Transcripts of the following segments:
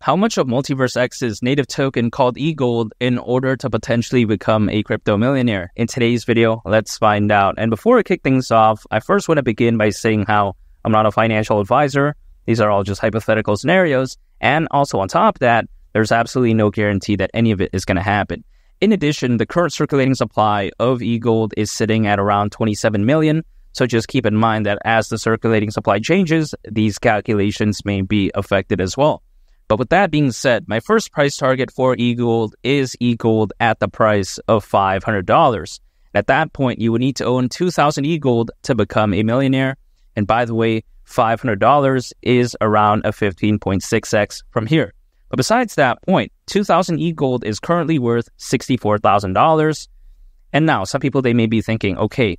how much of MultiversX's native token called eGold in order to potentially become a crypto millionaire? In today's video, let's find out. And before I kick things off, I first want to begin by saying how I'm not a financial advisor. These are all just hypothetical scenarios. And also on top of that, there's absolutely no guarantee that any of it is going to happen. In addition, the current circulating supply of eGold is sitting at around 27 million. So just keep in mind that as the circulating supply changes, these calculations may be affected as well. But with that being said, my first price target for eGold is eGold at the price of $500. At that point, you would need to own 2,000 eGold to become a millionaire. And by the way, $500 is around a 15.6x from here. But besides that point, 2000 eGold is currently worth $64,000. And now some people, they may be thinking, okay,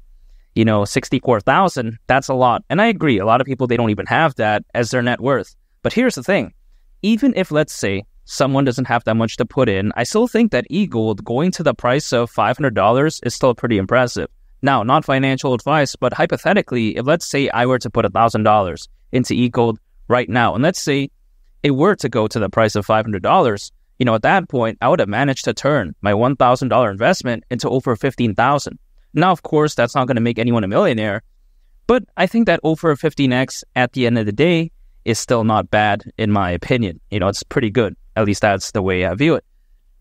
you know, 64,000, that's a lot. And I agree. A lot of people, they don't even have that as their net worth. But here's the thing. Even if, let's say, someone doesn't have that much to put in, I still think that eGold going to the price of $500 is still pretty impressive. Now, not financial advice, but hypothetically, if let's say I were to put $1,000 into eGold right now, and let's say it were to go to the price of $500, you know, at that point, I would have managed to turn my $1,000 investment into over 15,000. Now, of course, that's not going to make anyone a millionaire, but I think that over 15x at the end of the day is still not bad in my opinion. You know, it's pretty good. At least that's the way I view it.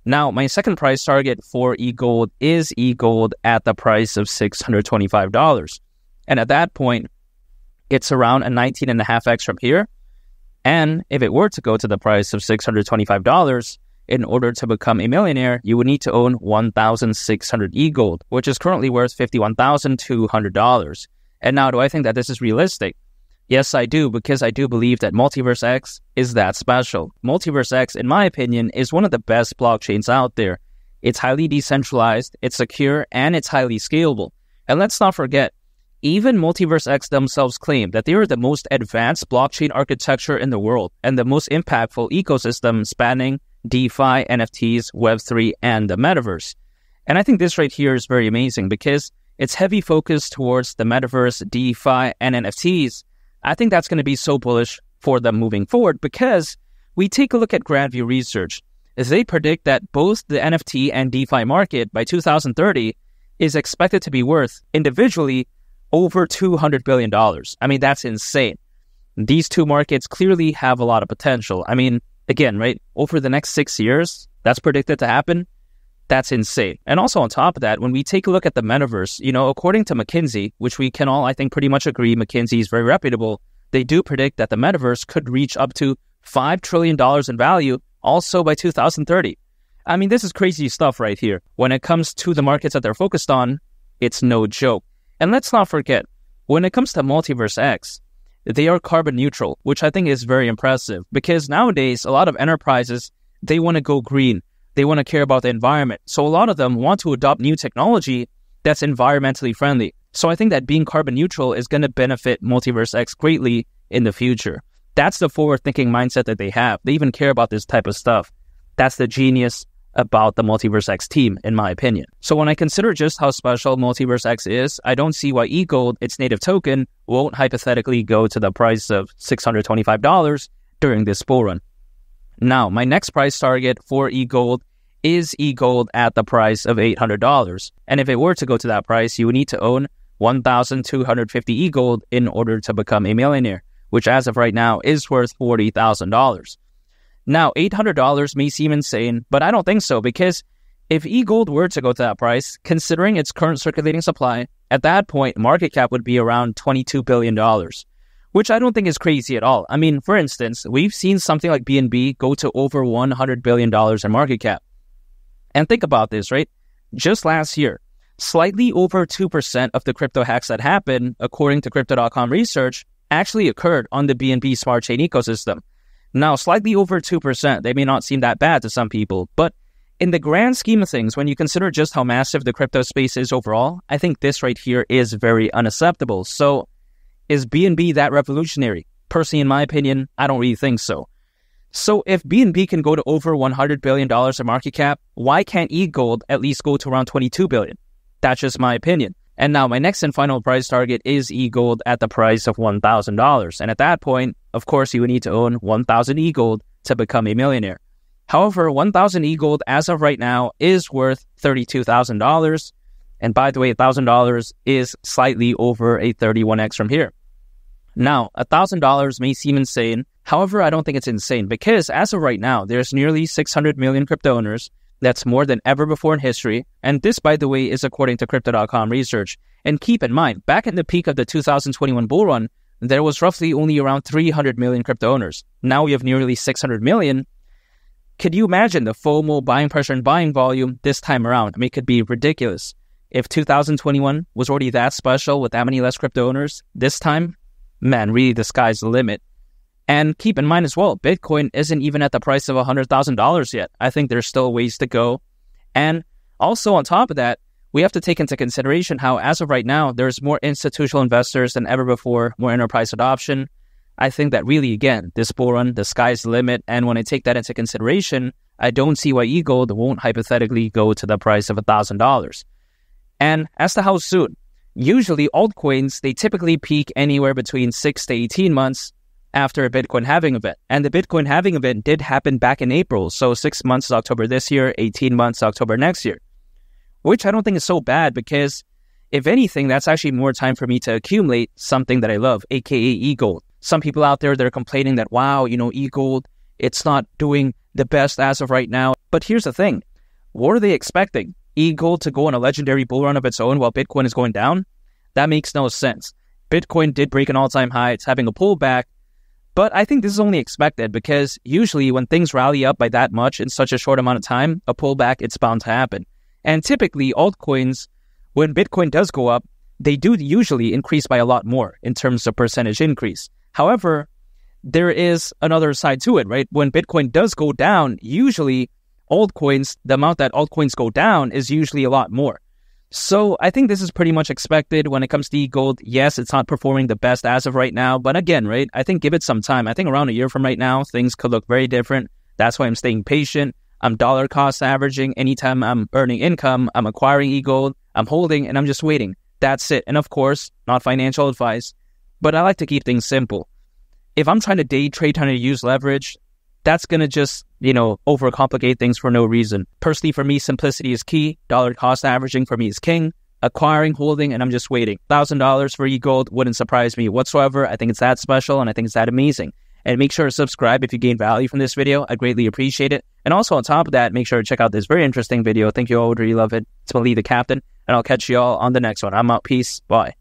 Now, my second price target for eGold is eGold at the price of $625. And at that point, it's around a 19.5x from here. And if it were to go to the price of $625, in order to become a millionaire, you would need to own 1,600 eGold, which is currently worth $51,200. And now, do I think that this is realistic? Yes, I do, because I do believe that MultiversX is that special. MultiversX, in my opinion, is one of the best blockchains out there. It's highly decentralized, it's secure, and it's highly scalable. And let's not forget, even MultiversX themselves claim that they are the most advanced blockchain architecture in the world and the most impactful ecosystem spanning DeFi, NFTs, Web3, and the metaverse. And I think this right here is very amazing because it's heavy focus towards the metaverse, DeFi, and NFTs. I think that's going to be so bullish for them moving forward because we take a look at Grand View Research. As they predict that both the NFT and DeFi market by 2030 is expected to be worth individually over $200 billion. I mean, that's insane. These two markets clearly have a lot of potential. I mean, again, right, over the next six years, that's predicted to happen. That's insane. And also on top of that, when we take a look at the metaverse, you know, according to McKinsey, which we can all, I think, pretty much agree, McKinsey is very reputable. They do predict that the metaverse could reach up to $5 trillion in value also by 2030. I mean, this is crazy stuff right here. When it comes to the markets that they're focused on, it's no joke. And let's not forget, when it comes to MultiversX, they are carbon neutral, which I think is very impressive because nowadays a lot of enterprises they want to go green. They want to care about the environment. So a lot of them want to adopt new technology that's environmentally friendly. So I think that being carbon neutral is going to benefit MultiversX greatly in the future. That's the forward thinking mindset that they have. They even care about this type of stuff. That's the genius about the MultiversX team, in my opinion. So when I consider just how special MultiversX is, I don't see why eGold, its native token, won't hypothetically go to the price of $625 during this bull run. Now, my next price target for eGold is eGold at the price of $800. And if it were to go to that price, you would need to own 1,250 eGold in order to become a millionaire, which as of right now is worth $40,000. Now, $800 may seem insane, but I don't think so because if eGold were to go to that price, considering its current circulating supply, at that point, market cap would be around $22 billion, which I don't think is crazy at all. I mean, for instance, we've seen something like BNB go to over $100 billion in market cap. And think about this, right? Just last year, slightly over 2% of the crypto hacks that happened, according to Crypto.com research, actually occurred on the BNB smart chain ecosystem. Now, slightly over 2%, they may not seem that bad to some people, but in the grand scheme of things, when you consider just how massive the crypto space is overall, I think this right here is very unacceptable. So, is BNB that revolutionary? Personally, in my opinion, I don't really think so. So, if BNB can go to over $100 billion in market cap, why can't eGold at least go to around 22 billion? That's just my opinion. And now my next and final price target is eGold at the price of $1,000. And at that point, of course, you would need to own 1,000 eGold to become a millionaire. However, 1,000 e gold as of right now is worth $32,000. And by the way, $1,000 is slightly over a 31x from here. Now, $1,000 may seem insane. However, I don't think it's insane because as of right now, there's nearly 600 million crypto owners. That's more than ever before in history. And this, by the way, is according to Crypto.com research. And keep in mind, back in the peak of the 2021 bull run, there was roughly only around 300 million crypto owners. Now we have nearly 600 million. Could you imagine the FOMO buying pressure and buying volume this time around? I mean, it could be ridiculous. If 2021 was already that special with that many less crypto owners, this time, man, really the sky's the limit. And keep in mind as well, Bitcoin isn't even at the price of $100,000 yet. I think there's still ways to go. And also, on top of that, we have to take into consideration how, as of right now, there's more institutional investors than ever before, more enterprise adoption. I think that really, again, this bull run, the sky's the limit. And when I take that into consideration, I don't see why eGold won't hypothetically go to the price of $1,000. And as to how soon, usually altcoins, they typically peak anywhere between 6 to 18 months after a Bitcoin halving event. And the Bitcoin halving event did happen back in April. So six months is October this year, 18 months October next year which I don't think is so bad because if anything, that's actually more time for me to accumulate something that I love, aka eGold. Some people out there that are complaining that, wow, you know, eGold, it's not doing the best as of right now. But here's the thing. What are they expecting? eGold to go on a legendary bull run of its own while Bitcoin is going down? That makes no sense. Bitcoin did break an all-time high. It's having a pullback. But I think this is only expected because usually when things rally up by that much in such a short amount of time, a pullback, it's bound to happen. And typically, altcoins, when Bitcoin does go up, they do usually increase by a lot more in terms of percentage increase. However, there is another side to it, right? When Bitcoin does go down, usually altcoins, the amount that altcoins go down is usually a lot more. So I think this is pretty much expected when it comes to gold. Yes, it's not performing the best as of right now, but again, right? I think give it some time. I think around a year from right now, things could look very different. That's why I'm staying patient. I'm dollar cost averaging. Anytime I'm earning income, I'm acquiring eGold, I'm holding, and I'm just waiting. That's it. And of course, not financial advice, but I like to keep things simple. If I'm trying to day trade, trying to use leverage, that's going to just, you know, overcomplicate things for no reason. Personally, for me, simplicity is key. Dollar cost averaging for me is king. Acquiring, holding, and I'm just waiting. $1,000 for eGold wouldn't surprise me whatsoever. I think it's that special and I think it's that amazing. And make sure to subscribe if you gain value from this video. I greatly appreciate it. And also on top of that, make sure to check out this very interesting video. Thank you all would really love it. It's Malik the Captain. And I'll catch you all on the next one. I'm out. Peace. Bye.